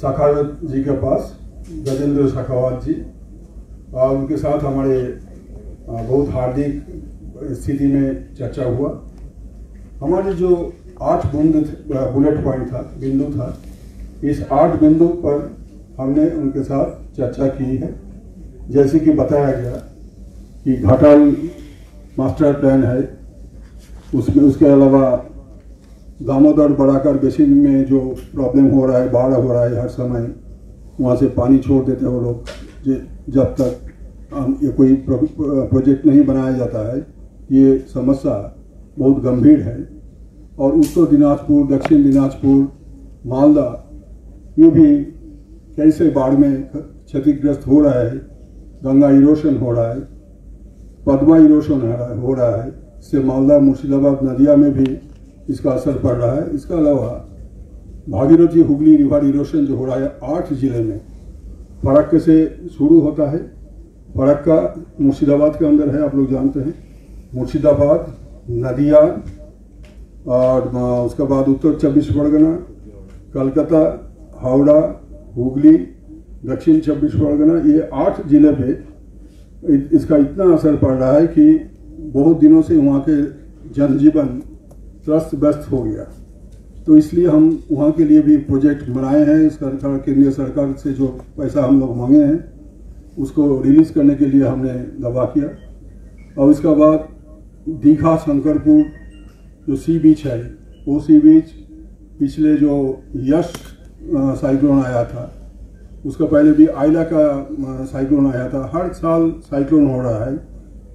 शाखावत जी के पास गजेंद्र शाखावत जी। और उनके साथ हमारे बहुत हार्दिक स्थिति में चर्चा हुआ। हमारे जो आठ बूंद बुलेट पॉइंट था, बिंदु था, इस आठ बिंदु पर हमने उनके साथ चर्चा की है। जैसे कि बताया गया कि घाटाल मास्टर प्लान है, उसमें, उसके अलावा दामोदर बढ़ाकर बेसिन में जो प्रॉब्लम हो रहा है, बाढ़ हो रहा है हर समय, वहाँ से पानी छोड़ देते हैं वो लोग। जब तक हम ये कोई प्रोजेक्ट नहीं बनाया जाता है, ये समस्या बहुत गंभीर है। और उत्तर दिनाजपुर, दक्षिण दिनाजपुर, मालदा, ये भी कैसे बाढ़ में क्षतिग्रस्त हो रहा है, गंगा इरोशन हो रहा है, पदमा इरोशन हो रहा है, इससे मालदा, मुर्शिदाबाद, नदिया में भी इसका असर पड़ रहा है। इसके अलावा भागीरथी, हुगली, रिवर इरोशन जो हो रहा है, आठ ज़िले में फरक्का से शुरू होता है। फरक्का मुर्शिदाबाद के अंदर है, आप लोग जानते हैं। मुर्शिदाबाद, नदिया, और उसके बाद उत्तर चौबीस परगना, कलकत्ता, हावड़ा, हुगली, दक्षिण छब्बीस परगना, ये आठ ज़िले पे इसका इतना असर पड़ रहा है कि बहुत दिनों से वहाँ के जनजीवन त्रस्त व्यस्त हो गया। तो इसलिए हम वहाँ के लिए भी प्रोजेक्ट बनाए हैं। सरकार, केंद्रीय सरकार से जो पैसा हम लोग मांगे हैं, उसको रिलीज़ करने के लिए हमने दवा किया। और इसका बाद दीघा, शंकरपुर, जो सी बीच है, वो सी बीच पिछले जो यश साइक्लोन आया था, उसका पहले भी आयला का साइक्लोन आया था। हर साल साइक्लोन हो रहा है।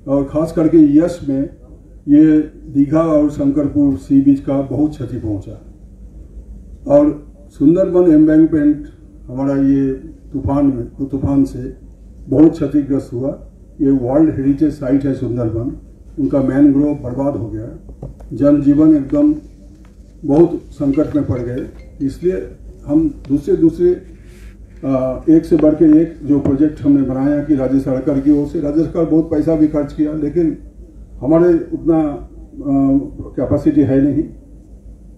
और खास करके यश में ये दीघा और शंकरपुर सी बीच का बहुत क्षति पहुँचा। और सुंदरबन एम्बैंकमेंट हमारा ये तूफ़ान में तूफ़ान से बहुत क्षतिग्रस्त हुआ। ये वर्ल्ड हेरिटेज साइट है सुंदरबन। उनका मैनग्रोव बर्बाद हो गया। जनजीवन एकदम बहुत संकट में पड़ गए। इसलिए हम दूसरे दूसरे आ, एक से बढ़ के एक जो प्रोजेक्ट हमने बनाया कि राज्य सरकार की ओर से राज्य सरकार बहुत पैसा भी खर्च किया लेकिन हमारे उतना कैपेसिटी है नहीं।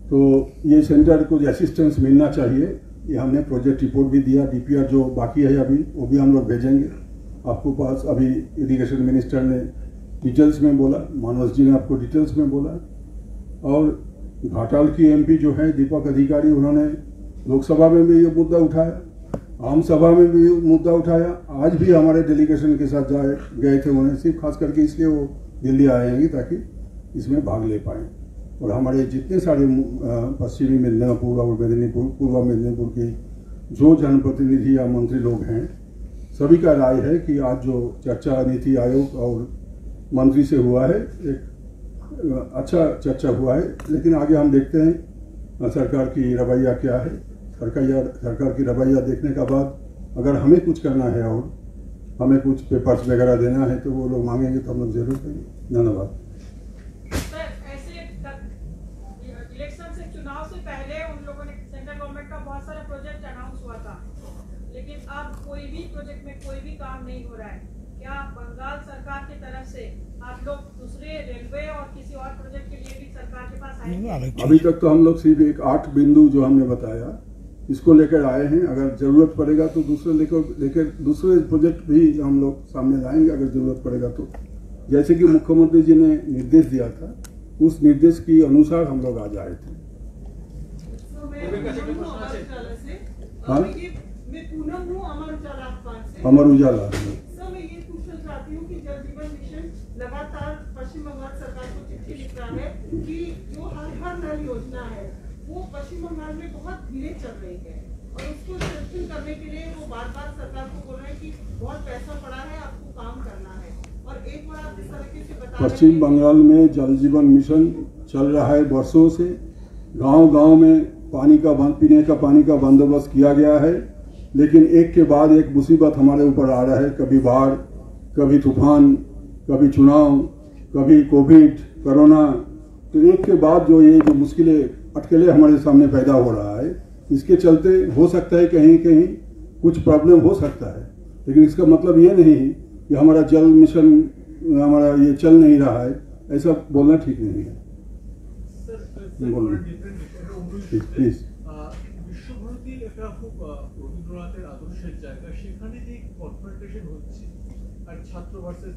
तो ये सेंटर को असिस्टेंस मिलना चाहिए, ये हमने प्रोजेक्ट रिपोर्ट भी दिया डीपीआर जो बाकी है अभी, वो भी हम लोग भेजेंगे। आपको पास अभी इरिगेशन मिनिस्टर ने डिटेल्स में बोला मानस जी ने आपको डिटेल्स में बोला। और घाटाल की एमपी जो है, दीपक अधिकारी, उन्होंने लोकसभा में भी ये मुद्दा उठाया, आम सभा में भी मुद्दा उठाया। आज भी हमारे डेलीगेशन के साथ जाए, गए थे उन्हें, सिर्फ़ खास करके इसलिए वो दिल्ली आए हैं ताकि इसमें भाग ले पाए। और हमारे जितने सारे पश्चिमी मिदनापुर और मेदिनीपुर, पूर्व मेदिनीपुर के जो जनप्रतिनिधि या मंत्री लोग हैं, सभी का राय है कि आज जो चर्चा नीति आयोग और मंत्री से हुआ है, एक अच्छा चर्चा हुआ है। लेकिन आगे हम देखते हैं सरकार की रवैया क्या है। सरकार सरकार की रवैया देखने का बाद अगर हमें कुछ करना है और हमें कुछ पेपर्स वगैरह देना है तो वो लोग मांगेंगे तो हम लोग ज़रूर देंगे धन्यवाद सर ऐसे तक इलेक्शन से चुनाव से पहले उन लोगों ने सेंट्रल गवर्नमेंट का बहुत सारा प्रोजेक्ट अनाउंस हुआ था लेकिन अब कोई भी प्रोजेक्ट में कोई भी काम नहीं हो रहा है। क्या बंगाल सरकार की तरफ़ से आप लोग दूसरे रेलवे और किसी और प्रोजेक्ट के लिए भी सरकार के पास आएँगे अभी तक तो हम लोग सिर्फ़ एक आठ बिंदु जो हमने बताया इसको लेकर आए हैं। अगर ज़रूरत पड़ेगा तो दूसरे लेकर लेकर दूसरे प्रोजेक्ट भी हम लोग सामने लाएँगे अगर ज़रूरत पड़ेगा तो। जैसे कि मुख्यमंत्री जी ने निर्देश दिया था उस निर्देश के अनुसार हम लोग आज आए थे। हाँ? अमर उजाला। हूँ लगातार पश्चिम बंगाल सरकार को चिट्ठी लिख रहा है कि जो हर हर नल योजना है वो पश्चिम बंगाल में बहुत धीरे चल रही है। और उसको करने के लिए वो बार बार सरकार को बोल रहे हैं कि बहुत पैसा पड़ा है आपको काम करना है। और एक बार आप इस तरीके से बता पश्चिम बंगाल में जल जीवन मिशन चल रहा है वर्षों से। गाँव गाँव में पानी का पीने का पानी का बंदोबस्त किया गया है। लेकिन एक के बाद एक मुसीबत हमारे ऊपर आ रहा है। कभी बाढ़ कभी तूफ़ान कभी चुनाव कभी कोविड कोरोना। तो एक के बाद जो ये जो मुश्किलें अटकलें हमारे सामने पैदा हो रहा है इसके चलते हो सकता है कहीं कहीं कुछ प्रॉब्लम हो सकता है। लेकिन इसका मतलब ये नहीं कि हमारा जल मिशन हमारा ये चल नहीं रहा है। ऐसा बोलना ठीक नहीं है। बोलना। प्लीज़ জায়গা সেখানে যে কনফ্রন্টেশন হচ্ছে, আর ছাত্র ভার্সেস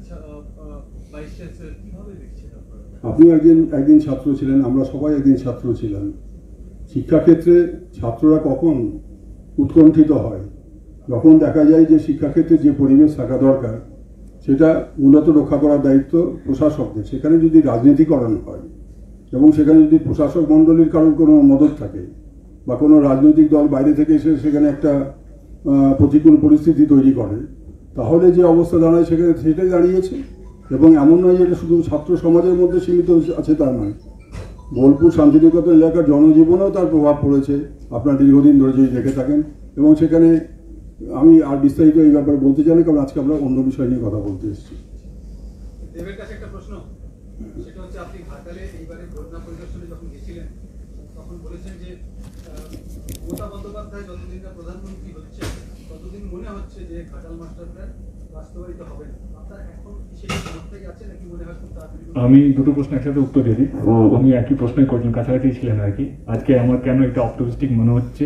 ভাইস চ্যান্সেলর কীভাবে দেখছেন আপনারা? আপনি একদিন একদিন ছাত্র ছিলেন, আমরা সবাই একদিন ছাত্র ছিলাম। শিক্ষাক্ষেত্রে ছাত্ররা কখন উৎকণ্ঠিত হয়? যখন দেখা যায় যে শিক্ষাক্ষেত্রে যে পরিবেশ থাকা দরকার, সেটা উন্নত রক্ষা করার দায়িত্ব প্রশাসকদের। সেখানে যদি রাজনীতিকরণ হয়, এবং সেখানে যদি প্রশাসক মণ্ডলীর কারণ কোনো মদত থাকে, বা কোনো রাজনৈতিক দল বাইরে থেকে এসে সেখানে একটা প্রতিকূল পরিস্থিতি তৈরি করে। তাহলে যে অবস্থা দাঁড়ায় সেখানে সেটাই দাঁড়িয়েছে। এবং এমন নয় যে এটা শুধু ছাত্র সমাজের মধ্যে সীমিত আছে তা নয়। বোলপুর শান্তিনিকেতন এলাকার জনজীবনেও তার প্রভাব পড়েছে। আপনার দীর্ঘদিন ধরে যদি দেখে থাকেন। এবং সেখানে আমি আর বিস্তারিত এই ব্যাপারে বলতে চাই না, কারণ আজকে আমরা অন্য বিষয় নিয়ে কথা বলতে এসেছি। সেটা হচ্ছে, আপনি ঘাটালে এইবারে বন্যা পরিদর্শনে যখন গেছিলেন, তখন বলেছেন যে আমি দুটো প্রশ্ন একসাথে উত্তর দিয়ে দিই। উনি একই প্রশ্নই করছেন কাছাকাছি ছিলেন আর কি। আজকে আমার কেন এটা অপটিমিস্টিক মনে হচ্ছে?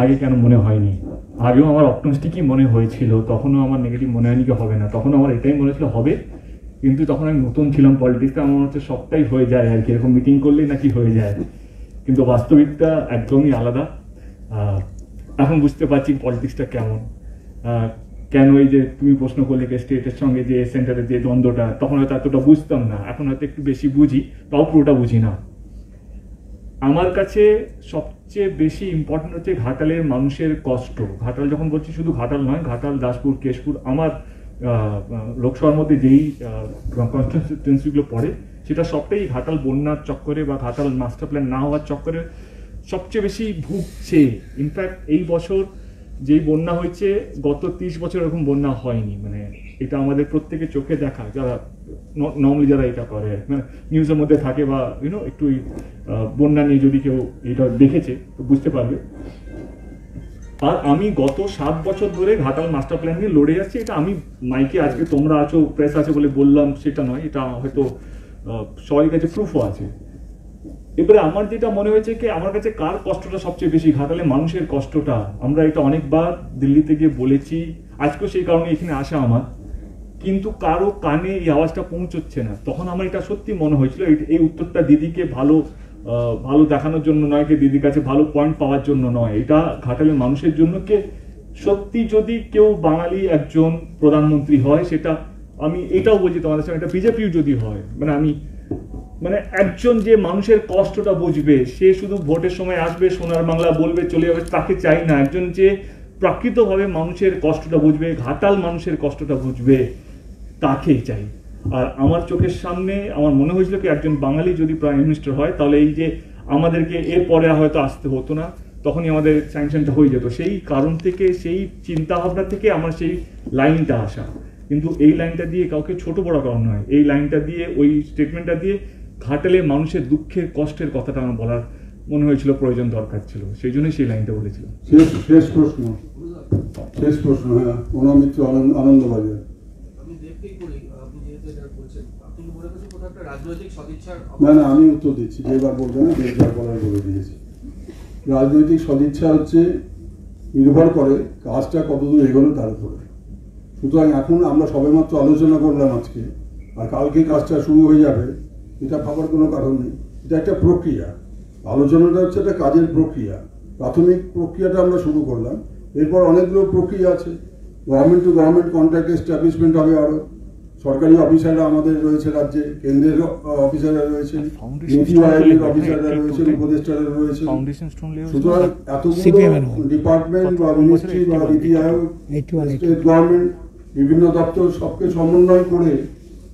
আগে কেন মনে হয়নি? আগেও আমার অপটিমিস্টিকই মনে হয়েছিল, তখনও আমার নেগেটিভ মনে হয়নি কি হবে না। তখন আমার এটাই মনে হচ্ছিল হবে। কিন্তু তখন আমি নতুন ছিলাম পলিটিক্সটা আমার হচ্ছে সবটাই হয়ে যায় আর কি। এরকম মিটিং করলেই নাকি হয়ে যায়। কিন্তু বাস্তবিকটা একদমই আলাদা। এখন বুঝতে পারছি পলিটিক্সটা কেমন। কেন এই যে তুমি প্রশ্ন করলে স্টেটের সঙ্গে যে সেন্টারের যে দ্বন্দ্বটা, তখন হয়তো এতটা বুঝতাম না। এখন হয়তো একটু বেশি বুঝি, তাও পুরোটা বুঝি না। আমার কাছে সবচেয়ে বেশি ইম্পর্টেন্ট হচ্ছে ঘাটালের মানুষের কষ্ট। ঘাটাল যখন বলছি শুধু ঘাটাল নয়, ঘাটাল, দাসপুর, কেশপুর, আমার লোকসভার মধ্যে যেই কনস্টিটুয়েন্সিগুলো পড়ে সেটা সবটাই ঘাটাল বন্যার চক্করে বা ঘাটাল মাস্টার প্ল্যান না হওয়ার চক্করে সবচেয়ে বেশি ভুগছে ইনফ্যাক্ট এই বছর যেই বন্যা হয়েছে, গত ত্রিশ বছর এরকম বন্যা হয়নি। মানে এটা আমাদের প্রত্যেকের চোখে দেখা। যারা নর্মালি যারা এটা করে মানে নিউজের মধ্যে থাকে বা ইউনো একটু বন্যা নিয়ে যদি কেউ এটা দেখেছে, তো বুঝতে পারবে। আর আমি গত সাত বছর ধরে ঘাটাল মাস্টার প্ল্যান নিয়ে লড়ে যাচ্ছি। এটা আমি মাইকে আজকে তোমরা আছো প্রেস আছে বলে বললাম, সেটা নয়। এটা হয়তো সবাই কাছে প্রুফও আছে। এবারে আমার যেটা মনে হয়েছে কি, আমার কাছে কার কষ্টটা সবচেয়ে বেশি ঘাটালে মানুষের কষ্টটা? আমরা এটা অনেকবার দিল্লিতে গিয়ে বলেছি, আজকেও সেই কারণে এখানে আসা আমার। কিন্তু কারও কানে এই আওয়াজটা পৌঁছচ্ছে না। তখন আমার এটা সত্যি মনে হয়েছিল, এই- উত্তরটা দিদিকে ভালো ভালো দেখানোর জন্য নয় কি, দিদির কাছে ভালো পয়েন্ট পাওয়ার জন্য নয়। এটা ঘাটালের মানুষের জন্য কে, সত্যি যদি কেউ বাঙালি একজন প্রধানমন্ত্রী হয়, সেটা আমি এটাও বলছি তোমাদের সঙ্গে এটা বিজেপিও যদি হয় মানে আমি মানে একজন যে মানুষের কষ্টটা বুঝবে, সে শুধু ভোটের সময় আসবে, সোনার বাংলা বলবে, চলে যাবে, তাকে চাই না। একজন যে প্রাকৃতভাবে মানুষের কষ্টটা বুঝবে, ঘাটাল মানুষের কষ্টটা বুঝবে, তাকেই চাই। আর আমার চোখের সামনে আমার মনে হয়েছিল কি, একজন বাঙালি যদি প্রাইম মিনিস্টার হয়, তাহলে এই যে আমাদেরকে এরপরে হয়তো আসতে হতো না, তখনই আমাদের স্যাংশনটা হয়ে যেত। সেই কারণ থেকে, সেই চিন্তাভাবনা থেকে আমার সেই লাইনটা আসা। কিন্তু এই লাইনটা দিয়ে কাউকে ছোট বড় করা নয়। এই লাইনটা দিয়ে ওই স্টেটমেন্টটা দিয়ে ঘাটালে মানুষের দুঃখের কষ্টের কথাটা আমার বলার মনে হয়েছিল প্রয়োজন দরকার ছিল। সেই জন্যই সেই লাইনটা বলেছিলাম। শেষ প্রশ্ন। শেষ প্রশ্ন হ্যাঁ। অনামিত্র আনন্দ আনন্দবাজার। না না আমি উত্তর দিচ্ছি যে এবার বলবে না যে যা বলার বলে দিয়েছি। রাজনৈতিক সদিচ্ছা হচ্ছে নির্ভর করে কাজটা কতদূর এগোলো তার উপরে। সুতরাং এখন আমরা সবেমাত্র আলোচনা করলাম আজকে আর কালকে কাজটা শুরু হয়ে যাবে এটা ভাবার কোনো কারণ নেই। এটা একটা প্রক্রিয়া। আলোচনাটা হচ্ছে একটা কাজের প্রক্রিয়া। প্রাথমিক প্রক্রিয়াটা আমরা শুরু করলাম। এরপর অনেকগুলো প্রক্রিয়া আছে। Government to government contract establishment হবে আরও সরকারি অফিসাররা আমাদের রয়েছে রাজ্যে কেন্দ্রের অফিসাররা রয়েছে নীতি আয়োগের অফিসাররা রয়েছেন উপদেষ্টারা রয়েছে। সুতরাং এতগুলো ডিপার্টমেন্ট বা মিনিস্ট্রি বা নীতি আয়োগ। স্টেট গভর্নমেন্ট বিভিন্ন দপ্তর সবকে সমন্বয় করে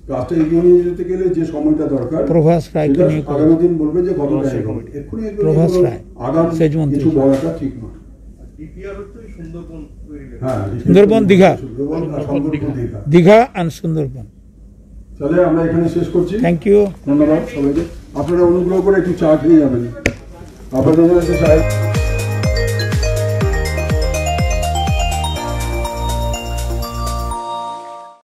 কাজটা এগিয়ে নিয়ে যেতে গেলে যে সময়টা দরকার প্রভাস রায়কে সেটা নিয়ে করে। আগামী দিন বলবে যে এগোবে এক্ষুনি প্রভাস রায়, আগাম কিছু বলাটা ঠিক নয়। সুন্দরবন হ্যাঁ সুন্দরবন দীঘা। দীঘা। অ্যান্ড সুন্দরবন। তাহলে আমরা এখানে শেষ করছি। থ্যাংক ইউ ধন্যবাদ সবাইকে। আপনারা অনুগ্রহ করে একটু চা খেয়ে যাবেন। আপনাদের